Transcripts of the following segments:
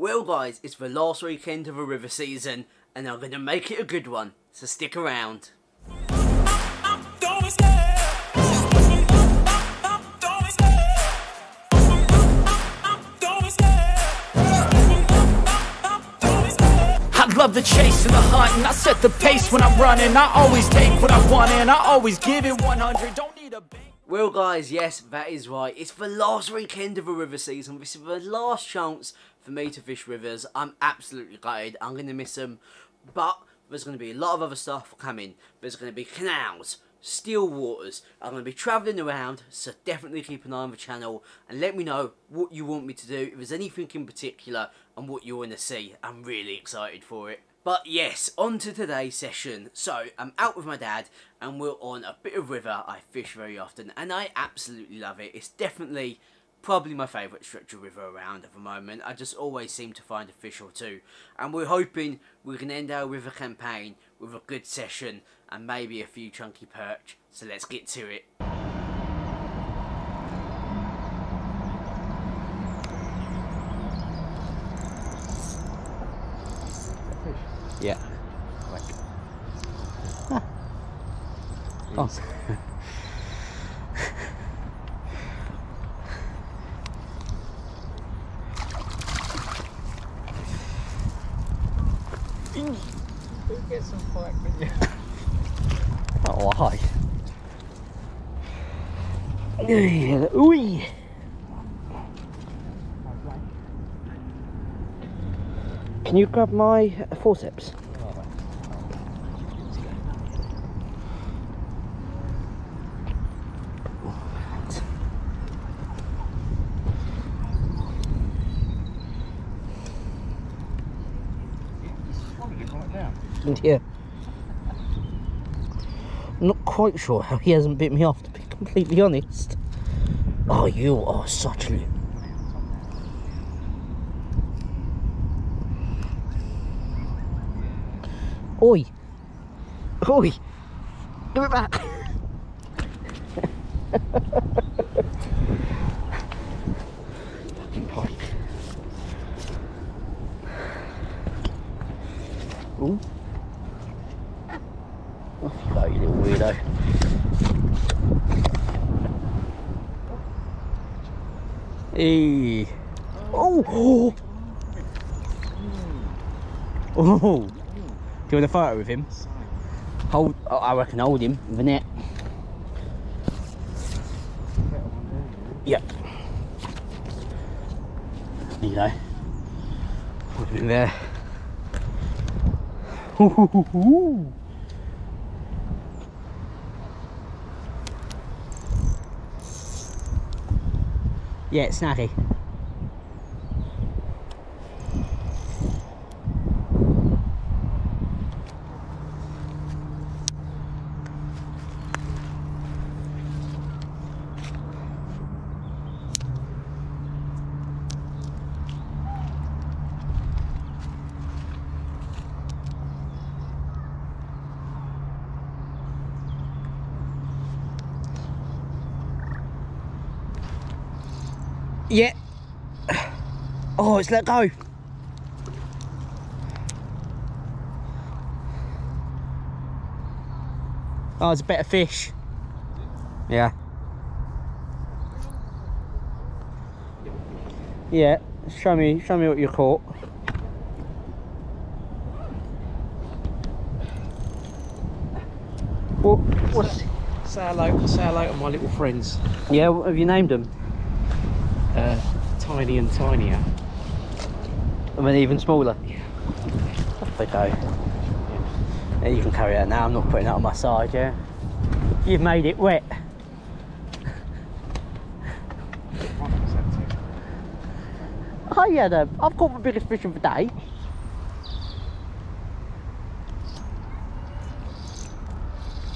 Well, guys, it's the last weekend of the river season, and I'm going to make it a good one, so stick around. Love the chase and the hunt, and I set the pace when I'm running. I always take what I want, and I always give it 100. Don't need a bank. Well, guys, yes, that is right. It's the last weekend of the river season. This is the last chance for me to fish rivers. I'm absolutely gutted. I'm going to miss them. But there's going to be a lot of other stuff coming. There's going to be canals, still waters. I'm going to be travelling around, so definitely keep an eye on the channel and let me know what you want me to do. If there's anything in particular and what you want to see, I'm really excited for it. But yes, on to today's session. So, I'm out with my dad and we're on a bit of river I fish very often and I absolutely love it. It's definitely probably my favourite stretch of river around at the moment. I just always seem to find a fish or two. And we're hoping we can end our river campaign with a good session and maybe a few chunky perch. So let's get to it. Yeah. Oh. Get some fight, can you? Oh, hi. Yeah, ooh. Can you grab my forceps? Down. Yeah. I'm not quite sure how he hasn't bit me off, to be completely honest. Oh, you are such a... Oi! Oi! Give it back! Fucking pike. Ooh. Off you go, you little weirdo. Hey. Oh. Oh. Oh. Do you want to photo with him? Hold. oh, I reckon hold him with the net. Yep. There you go. Put in there. Ooh. Yeah, it's snaggy. Yeah. Oh, it's let go. Oh, it's a better fish. Yeah. Yeah. Show me, show me what you caught. What? What's? Say hello, say hello to my little friends. Yeah. What have you named them? Tiny and tinier. I mean, even smaller. Off they go. Yeah, you can carry that now. I'm not putting that on my side. Yeah. You've made it wet. Us had. Oh yeah, the, I've caught the biggest fish of the day.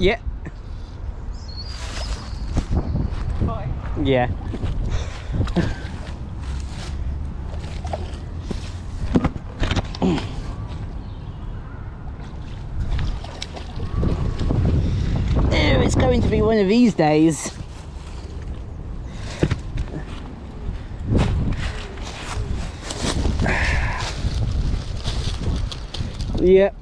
Yeah. Yeah. There, it's going to be one of these days. Yep.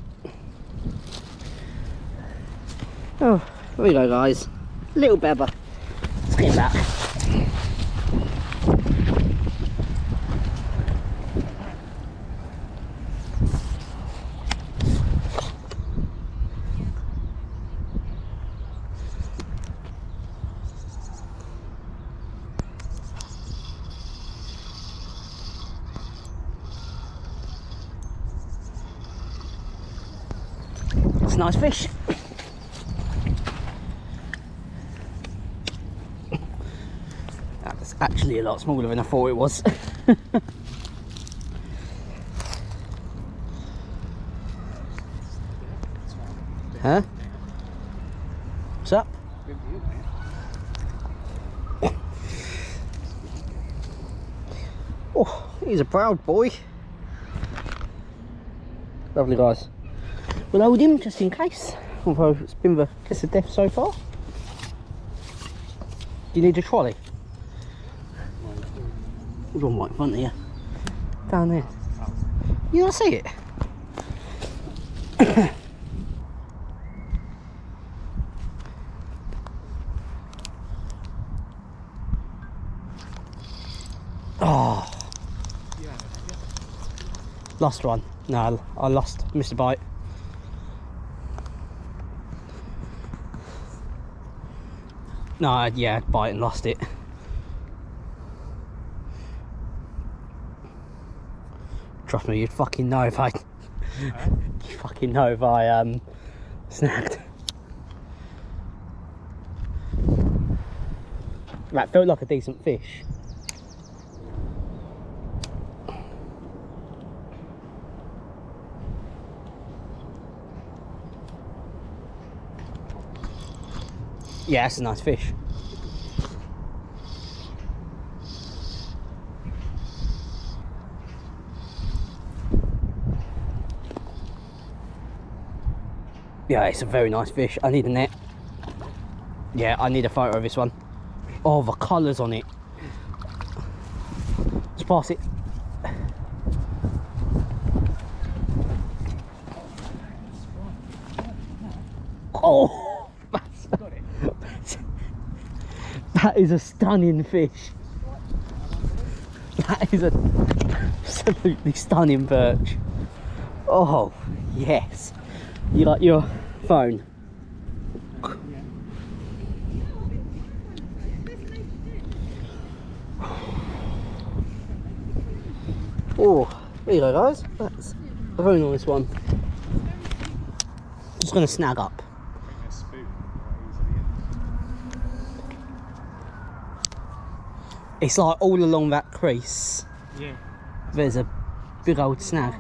Oh, here we go guys. Little Beba. Let's get back. A nice fish. That's actually a lot smaller than I thought it was. huh? What's up? Oh, he's a proud boy. Lovely guys. We'll hold him just in case, although it's been the kiss of death so far. Do you need a trolley? There's one right in front of you. Down there. You don't see it? Ah. oh. Lost one. No, I lost. Missed a bite. No, yeah, bite and lost it. Trust me, you'd fucking know if I. you fucking know if I um snagged. That felt like a decent fish. Yeah, that's a nice fish. Yeah, it's a very nice fish. I need a net. Yeah, I need a photo of this one. Oh, the colours on it. Let's pass it. Oh, that's, that is a stunning fish. That is a absolutely stunning perch. Oh, yes. You like your phone? Oh, there you go guys. That's a very nice one. Just gonna snag up. It's like all along that crease. Yeah. There's a big old snag.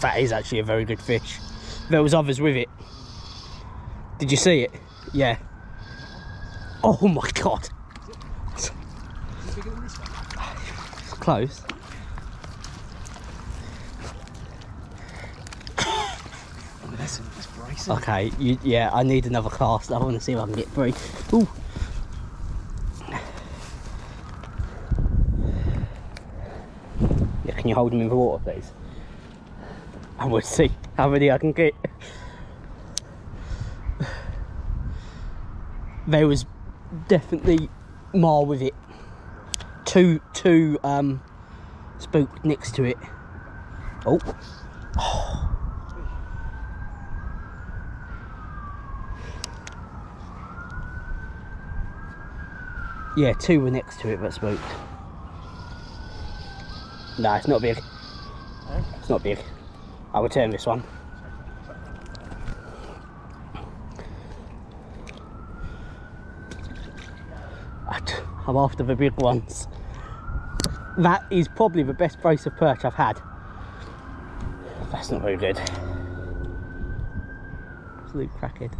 That is actually a very good fish. There was others with it. Did you see it? Yeah. Oh my god. It's close. Oh, that's, that's bracing. Okay, you, yeah, I need another cast. I want to see if I can get through. Ooh. Yeah, can you hold him in the water, please? And we'll see how many I can get. There was definitely more with it. Two, two um, spook next to it. Oh. Yeah, two were next to it that spooked. No, it's not big. It's not big. I will turn this one. I'm after the big ones. That is probably the best brace of perch I've had. That's not very good. Absolute crackhead.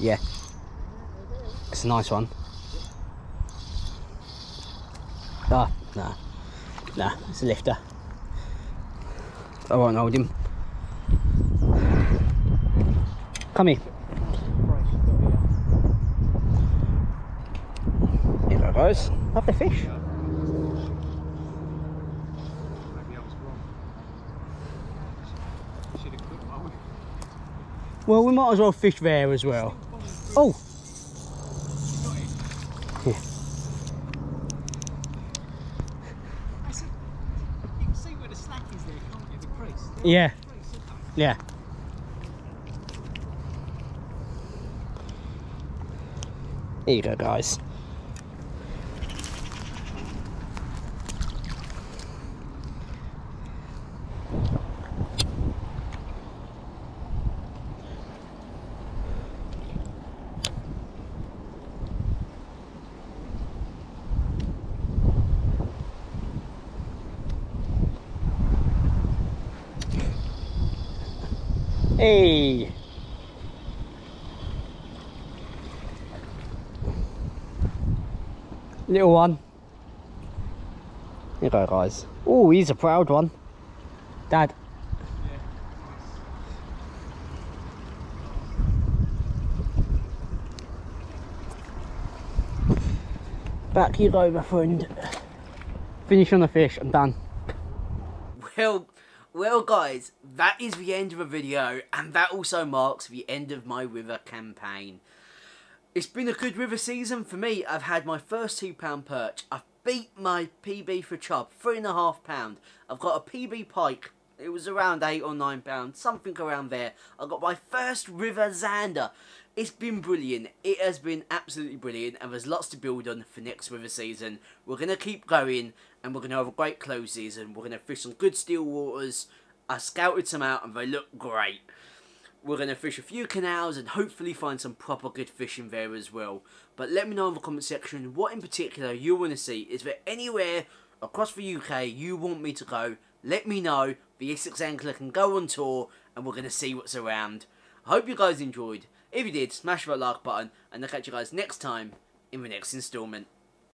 Yeah. It's a nice one. Ah, nah. Nah, it's a lifter. I won't hold him. Come here. fish. Wrong. Should have cooked one. Well, we might as well fish there as well. Oh! I said, you can see where the slack is there, can't you? The crease. There Yeah. is the crease, isn't there? Yeah. Here you go, guys. Hey! Little one. Here you go, guys. Oh, he's a proud one. Dad. Back you go, my friend. Finish on the fish. I'm done. Well, well, guys, that is the end of the video, and that also marks the end of my river campaign. It's been a good river season for me. I've had my first two pound perch. I've beat my PB for chub, three and a half pound. I've got a PB pike. It was around eight or nine pounds, something around there. I got my first river zander. It's been brilliant. It has been absolutely brilliant, and there's lots to build on for next river season. We're gonna keep going, and we're gonna have a great close season. We're gonna fish some good still waters. I scouted some out, and they look great. We're going to fish a few canals and hopefully find some proper good fishing there as well. But let me know in the comment section what in particular you want to see. Is there anywhere across the UK you want me to go? Let me know. The Essex Angler can go on tour and we're going to see what's around. I hope you guys enjoyed. If you did, smash that like button and I'll catch you guys next time in the next instalment.